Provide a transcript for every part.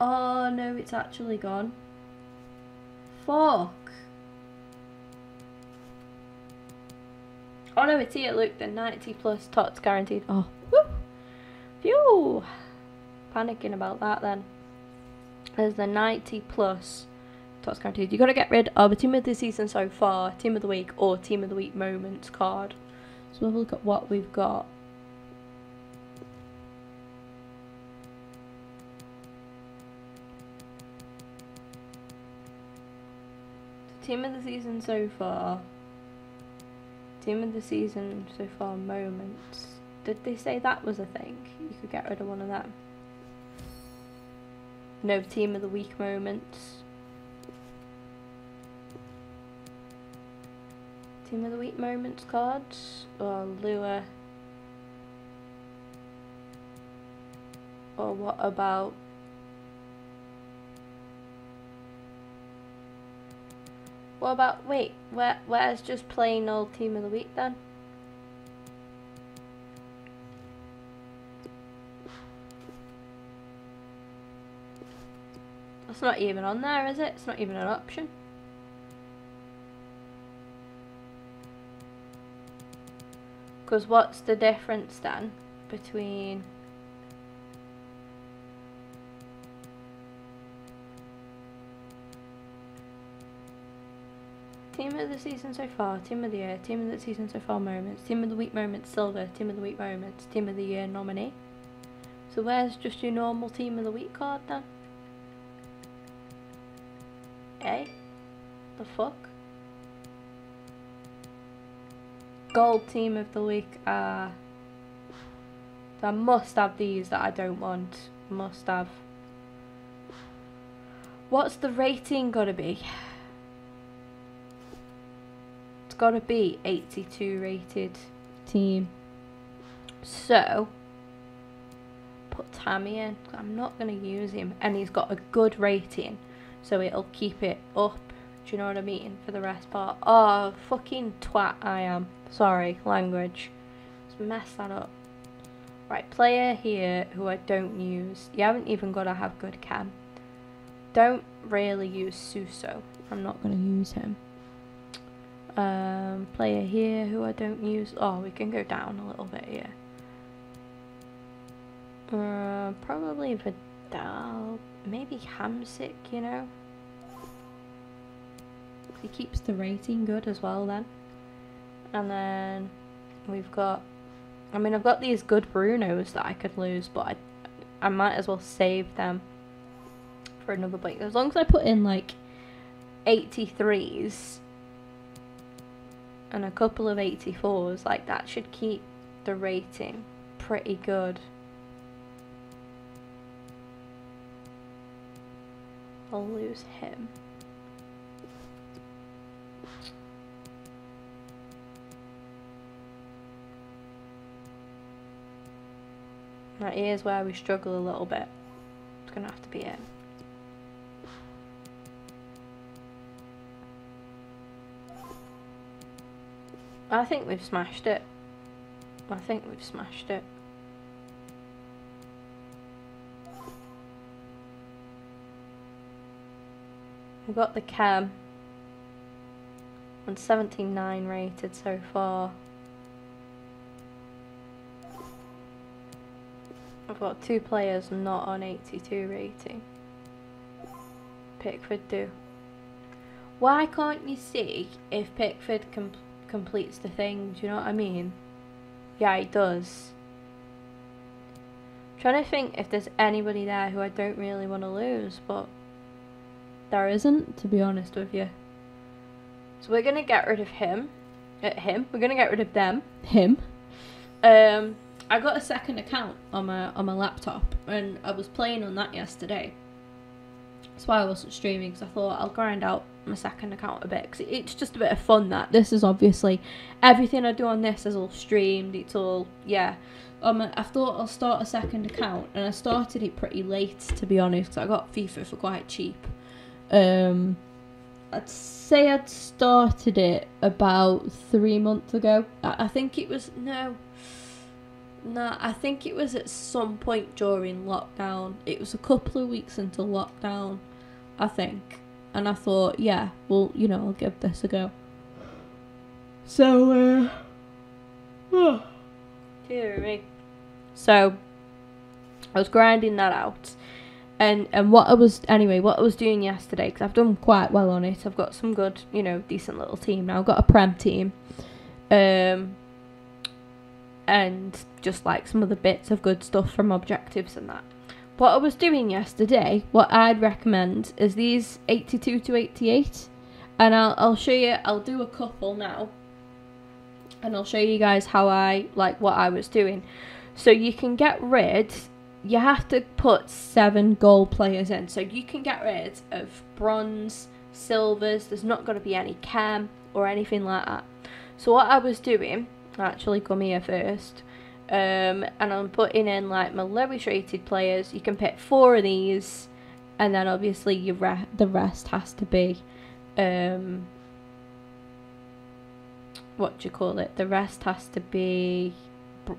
Oh no, it's actually gone. Fuck. Oh no, it's here. Look, the 90 plus tots guaranteed. Oh, woo! Phew! Panicking about that then. There's the 90 plus tots guaranteed. You got to get rid of a team of the season so far, team of the week, or team of the week moments card. So we'll have a look at what we've got. Team of the season so far. Team of the season so far moments. Did they say that was a thing? You could get rid of one of them. No team of the week moments. Team of the week moments cards oh, or lure. Or oh, what about What about wait, where where's just plain old team of the week then? That's not even on there, is it? It's not even an option. Because what's the difference then between Team of the season so far, team of the year, team of the season so far moments, team of the week moments silver, team of the week moments, team of the year nominee. So where's just your normal team of the week card then? Eh? The fuck? Gold team of the week, ah. Uh, I must have these that I don't want. Must have. What's the rating gotta be? Got to be 82 rated team. So, put Tammy in. I'm not going to use him. And he's got a good rating. So it'll keep it up. Do you know what I mean? For the rest part. Oh, fucking twat I am. Sorry, language. Let's mess that up. Right, player here who I don't use. You haven't even got to have good cam. Don't really use Suso. I'm not going to use him um, player here who I don't use. Oh, we can go down a little bit here. Uh, probably Vidal, maybe Hamsik, you know. He keeps the rating good as well then. And then we've got, I mean I've got these good Brunos that I could lose, but I, I might as well save them for another break. As long as I put in like 83s, and a couple of 84s, like that should keep the rating pretty good. I'll lose him. Right, here's where we struggle a little bit. It's gonna have to be it. I think we've smashed it. I think we've smashed it. We've got the cam. And 79 rated so far. I've got two players not on 82 rating. Pickford do. Why can't you see if Pickford can completes the thing, do you know what I mean? Yeah, it does. I'm trying to think if there's anybody there who I don't really want to lose, but there isn't, to be honest with you. So we're gonna get rid of him. At him. We're gonna get rid of them. Him. Um, I got a second account on my on my laptop, and I was playing on that yesterday. That's why I wasn't streaming because I thought I'll grind out my second account a bit because it's just a bit of fun that this is obviously everything I do on this is all streamed it's all yeah. Um, I thought I'll start a second account and I started it pretty late to be honest because I got FIFA for quite cheap. Um I'd say I'd started it about three months ago. I, I think it was no Nah, I think it was at some point during lockdown. It was a couple of weeks into lockdown, I think. And I thought, yeah, well, you know, I'll give this a go. So, uh. Oh. Dear me. So, I was grinding that out. And, and what I was anyway, what I was doing yesterday because I've done quite well on it. I've got some good, you know, decent little team now. I've got a prem team, um, and just like some of the bits of good stuff from objectives and that. What I was doing yesterday, what I'd recommend is these 82 to 88, and I'll I'll show you. I'll do a couple now, and I'll show you guys how I like what I was doing. So you can get rid you have to put seven gold players in. So you can get rid of bronze, silvers, there's not going to be any chem or anything like that. So what I was doing, actually come here first, um, and I'm putting in like my lowest rated players. You can pick four of these, and then obviously re the rest has to be, um, what do you call it? The rest has to be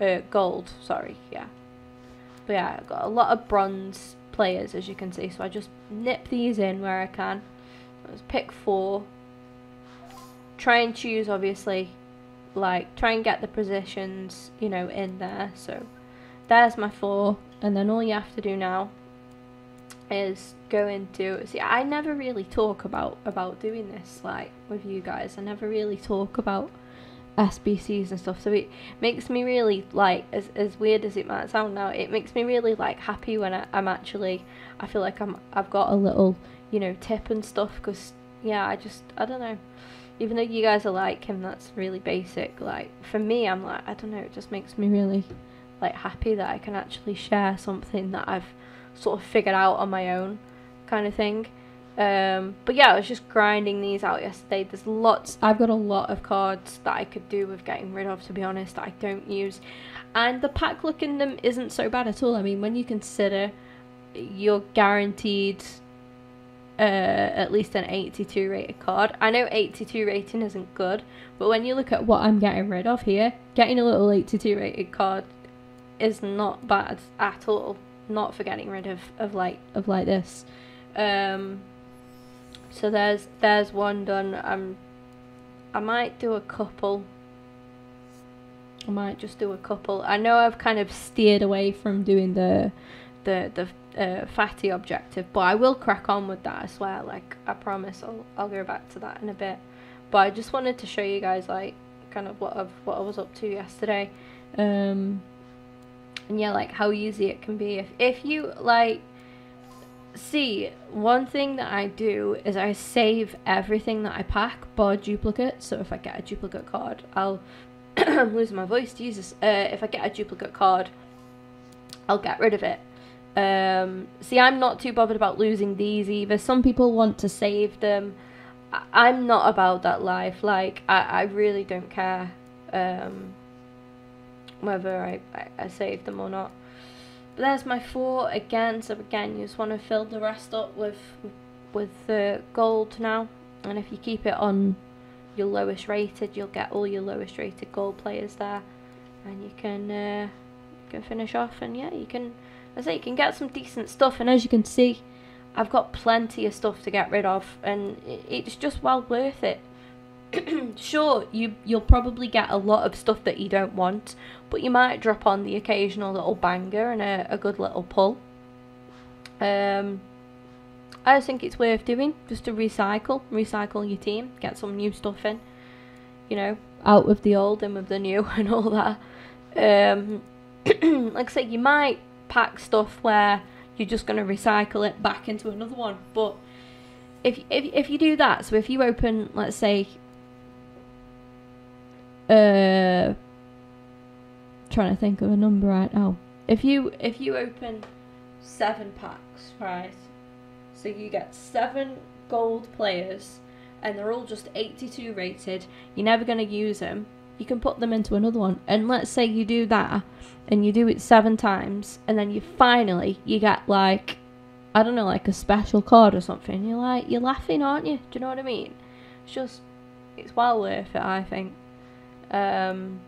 uh, gold. Sorry, yeah. But yeah, I've got a lot of bronze players as you can see. So I just nip these in where I can. Let's pick four. Try and choose obviously like try and get the positions, you know, in there. So there's my four. And then all you have to do now is go into see I never really talk about about doing this like with you guys. I never really talk about SBCs and stuff. So it makes me really like as as weird as it might sound now, it makes me really like happy when I, I'm actually I feel like I'm I've got a little you know tip and stuff because yeah I just I don't know. Even though you guys are like him, that's really basic. Like for me, I'm like I don't know. It just makes me really like happy that I can actually share something that I've sort of figured out on my own, kind of thing. Um, but yeah, I was just grinding these out yesterday. There's lots. I've got a lot of cards that I could do with getting rid of, to be honest, that I don't use. And the pack look in them isn't so bad at all. I mean, when you consider you're guaranteed uh, at least an 82 rated card. I know 82 rating isn't good, but when you look at what I'm getting rid of here, getting a little 82 rated card is not bad at all. Not for getting rid of, of like of like this. Um, so there's there's one done. Um, I might do a couple. I might just do a couple. I know I've kind of steered away from doing the the the uh, Futties objective, but I will crack on with that. I swear. Like I promise, I'll I'll go back to that in a bit. But I just wanted to show you guys like kind of what I've what I was up to yesterday. Um, and yeah, like how easy it can be if if you like see, one thing that I do is I save everything that I pack bar duplicate. So if I get a duplicate card, I'll I'm losing my voice, Jesus. Uh, if I get a duplicate card, I'll get rid of it. Um, see, I'm not too bothered about losing these either. Some people want to save them. I- am not about that life. Like, I, I really don't care um, whether I, I, I save them or not. But there's my four again. So again, you just want to fill the rest up with with the gold now. And if you keep it on your lowest rated, you'll get all your lowest rated gold players there, and you can uh, you can finish off. And yeah, you can. I say you can get some decent stuff. And as you can see, I've got plenty of stuff to get rid of, and it's just well worth it. sure, you you'll probably get a lot of stuff that you don't want, but you might drop on the occasional little banger and a, a good little pull. Um, I just think it's worth doing just to recycle, recycle your team, get some new stuff in. You know, out with the old and with the new and all that. Um, like I say, you might pack stuff where you're just going to recycle it back into another one, but if if if you do that, so if you open, let's say, uh, trying to think of a number right now. If you if you open seven packs, right? So you get seven gold players, and they're all just 82 rated. You're never going to use them. You can put them into another one. And let's say you do that, and you do it seven times, and then you finally you get like, I don't know, like a special card or something. You're like, you're laughing, aren't you? Do you know what I mean? It's just, it's well worth it, I think. Um,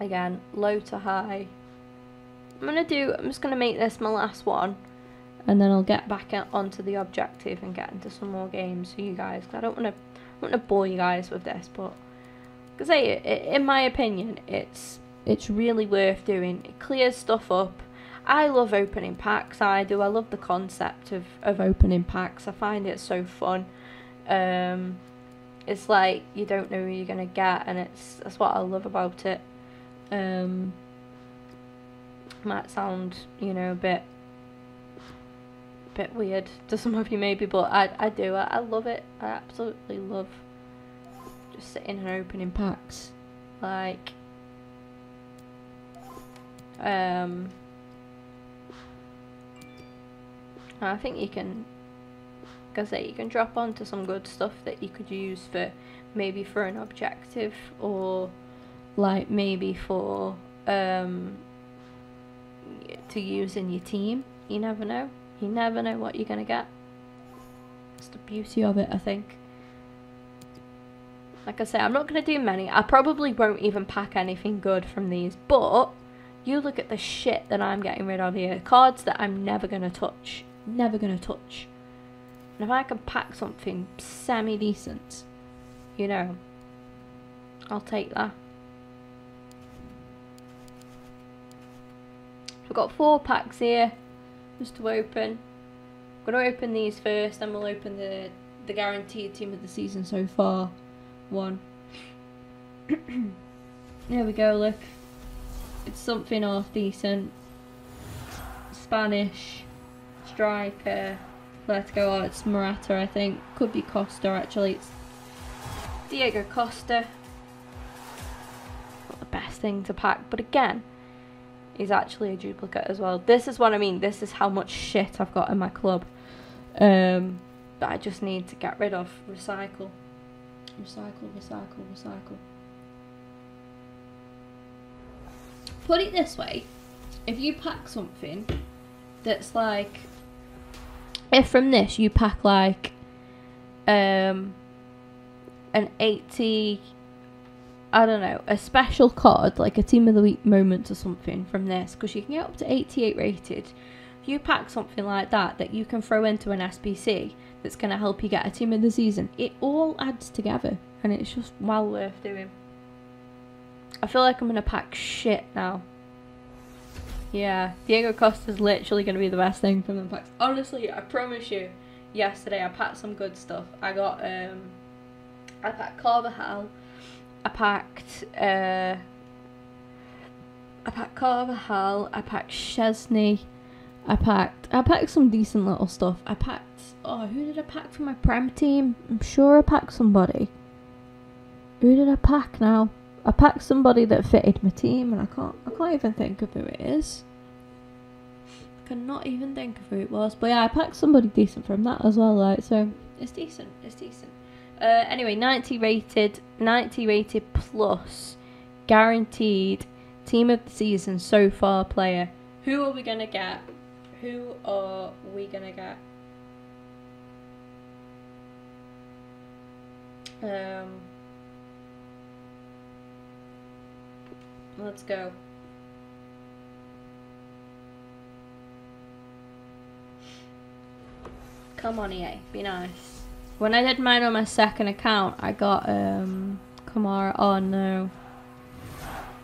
Again, low to high. I'm gonna do. I'm just gonna make this my last one, and then I'll get back onto the objective and get into some more games for you guys. I don't want to. Want to bore you guys with this, but because say in my opinion, it's it's really worth doing. It clears stuff up. I love opening packs. I do. I love the concept of of opening packs. I find it so fun. Um, it's like you don't know who you're gonna get, and it's that's what I love about it. Um, might sound, you know, a bit bit weird to some of you maybe, but I I do. I, I love it. I absolutely love just sitting and opening packs. Like um I think you can like I say you can drop onto some good stuff that you could use for maybe for an objective or like maybe for um to use in your team. You never know. You never know what you're to get. It's the beauty of it, I think. Like I say, I'm not going to do many. I probably won't even pack anything good from these. But, you look at the shit that I'm getting rid of here. Cards that I'm never going to touch. Never going to touch. And if I can pack something semi-decent, you know, I'll take that. We've got four packs here just to open. I'm going to open these first, then we'll open the, the guaranteed team of the season so far. One. there we go, look. It's something half decent. Spanish. Striker. Let's go on, it's Morata I think. Could be Costa actually. It's Diego Costa. Not the best thing to pack, but again, is actually a duplicate as well. This is what I mean. This is how much shit I've got in my club. Um, that I just need to get rid of. Recycle. Recycle, recycle, recycle. Put it this way. If you pack something that's like... If from this you pack like um, an 80 I don't know, a special card, like a Team of the Week moment or something from this, because you can get up to 88 rated. You pack something like that, that you can throw into an SBC that's going to help you get a Team of the Season, it all adds together, and it's just well worth doing. I feel like I'm going to pack shit now. Yeah, Diego Costa's literally going to be the best thing from the packs. Honestly, I promise you, yesterday I packed some good stuff. I got, um, I packed Carvajal, I packed uh, I packed Carvajal, I packed Szczesny, I packed I packed some decent little stuff. I packed oh who did I pack for my prem team? I'm sure I packed somebody. Who did I pack now? I packed somebody that fitted my team and I can't I can't even think of who it is. I cannot even think of who it was. But yeah, I packed somebody decent from that as well, like so it's decent, it's decent. Uh, anyway, 90 rated, 90 rated plus, guaranteed team of the season so far player. Who are we gonna get? Who are we gonna get? Um, let's go. Come on, EA, be nice. When I did mine on my second account, I got, um, Kamara. Oh, no.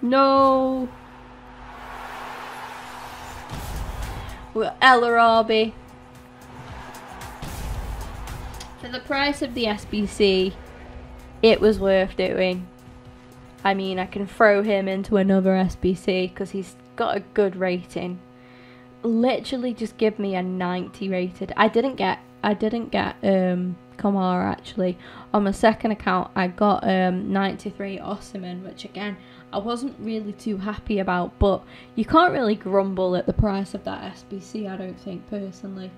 No! Got El Arabi. For the price of the SBC, it was worth doing. I mean, I can throw him into another SBC because he's got a good rating. Literally just give me a 90 rated. I didn't get, I didn't get, um, Kamara actually. On my second account, I got um, 93 Osimhen, which again, I wasn't really too happy about, but you can't really grumble at the price of that SBC, I don't think, personally.